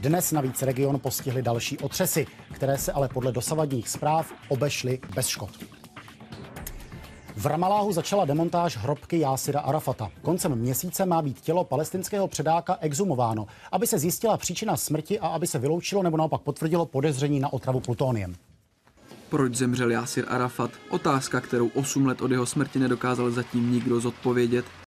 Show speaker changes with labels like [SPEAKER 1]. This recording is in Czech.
[SPEAKER 1] Dnes navíc region postihly další otřesy, které se ale podle dosavadních zpráv obešly bez škod. V Ramaláhu začala demontáž hrobky Jásira Arafata. Koncem měsíce má být tělo palestinského předáka exhumováno, aby se zjistila příčina smrti a aby se vyloučilo nebo naopak potvrdilo podezření na otravu plutoniem.
[SPEAKER 2] Proč zemřel Jásir Arafat? Otázka, kterou 8 let od jeho smrti nedokázal zatím nikdo zodpovědět.